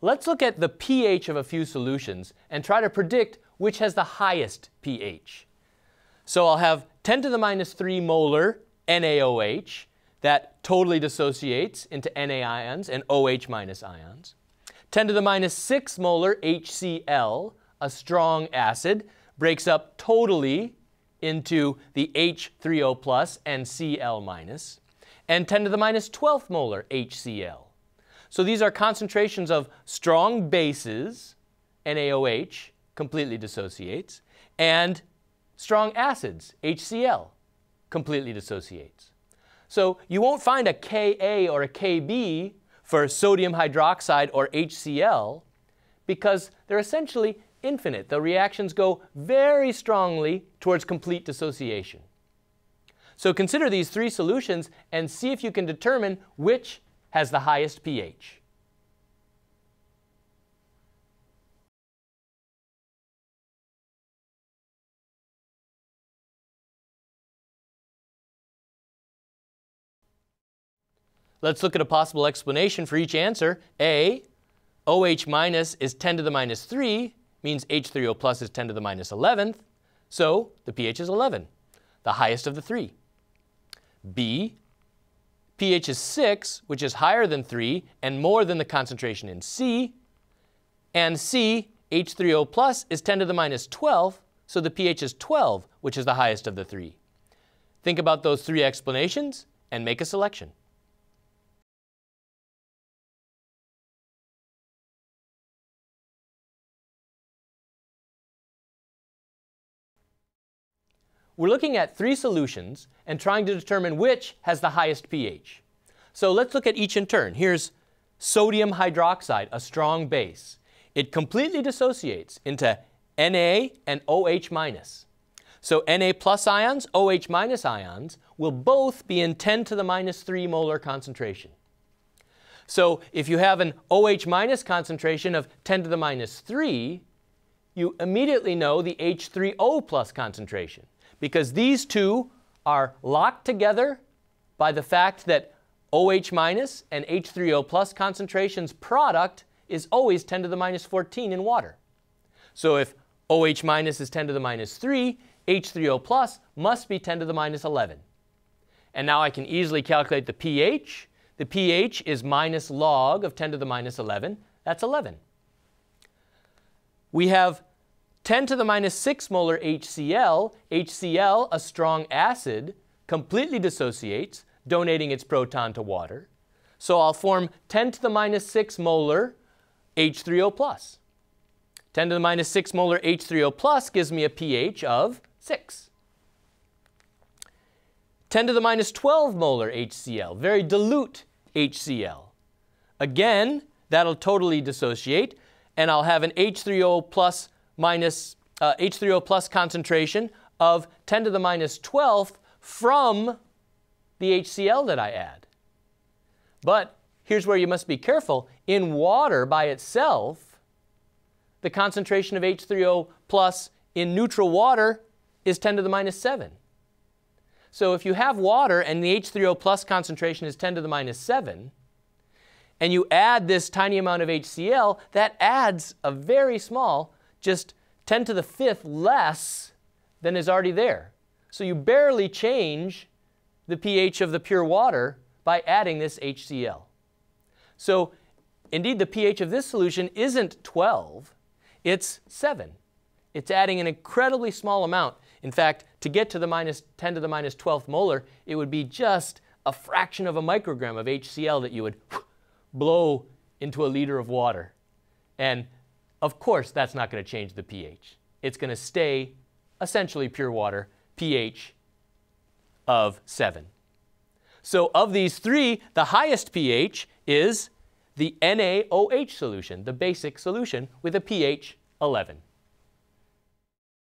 let's look at the pH of a few solutions and try to predict which has the highest pH. So I'll have 10 to the minus 3 molar NaOH that totally dissociates into Na ions and OH minus ions. 10 to the minus 6 molar HCl, a strong acid, breaks up totally into the H3O plus and Cl minus, and 10 to the minus 12th molar HCl. So these are concentrations of strong bases, NaOH completely dissociates, and strong acids, HCl, completely dissociates. So you won't find a Ka or a Kb for sodium hydroxide or HCl because they're essentially infinite. The reactions go very strongly towards complete dissociation. So consider these three solutions and see if you can determine which has the highest pH. Let's look at a possible explanation for each answer. A, OH minus is 10 to the minus 3, means H3O plus is 10 to the minus 11th, so the pH is 11, the highest of the three. B, pH is 6, which is higher than 3 and more than the concentration in C. And C, H3O plus, is 10 to the minus 12, so the pH is 12, which is the highest of the three. Think about those three explanations and make a selection. We're looking at three solutions and trying to determine which has the highest pH. So let's look at each in turn. Here's sodium hydroxide, a strong base. It completely dissociates into Na and OH minus. So Na plus ions, OH minus ions will both be in 10 to the minus 3 molar concentration. So if you have an OH minus concentration of 10 to the minus 3, you immediately know the H3O plus concentration because these two are locked together by the fact that OH minus and H3O plus concentrations product is always 10 to the minus 14 in water. So if OH minus is 10 to the minus 3, H3O plus must be 10 to the minus 11. And now I can easily calculate the pH. The pH is minus log of 10 to the minus 11. That's 11. We have 10 to the minus 6 molar HCl, HCl, a strong acid, completely dissociates, donating its proton to water. So I'll form 10 to the minus 6 molar H3O plus. 10 to the minus 6 molar H3O plus gives me a pH of 6. 10 to the minus 12 molar HCl, very dilute HCl. Again, that'll totally dissociate, and I'll have an H3O plus minus uh, H3O plus concentration of 10 to the minus 12th from the HCl that I add. But here's where you must be careful. In water by itself, the concentration of H3O plus in neutral water is 10 to the minus 7. So if you have water and the H3O plus concentration is 10 to the minus 7, and you add this tiny amount of HCl, that adds a very small just 10 to the fifth less than is already there. So you barely change the pH of the pure water by adding this HCl. So indeed the pH of this solution isn't 12, it's 7. It's adding an incredibly small amount. In fact, to get to the minus 10 to the minus 12th molar, it would be just a fraction of a microgram of HCl that you would blow into a liter of water. And of course, that's not going to change the pH. It's going to stay essentially pure water, pH of 7. So of these three, the highest pH is the NaOH solution, the basic solution with a pH 11.